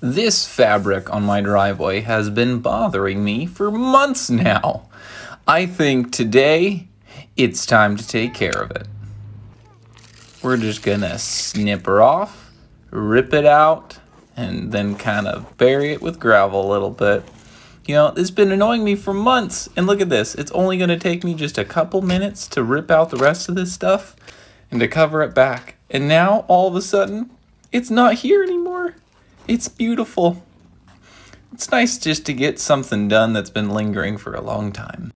This fabric on my driveway has been bothering me for months now. I think today it's time to take care of it. We're just gonna snip her off, rip it out, and then kind of bury it with gravel a little bit. You know, it's been annoying me for months, and look at this. It's only gonna take me just a couple minutes to rip out the rest of this stuff and to cover it back. And now, all of a sudden, it's not here anymore. It's beautiful. It's nice just to get something done that's been lingering for a long time.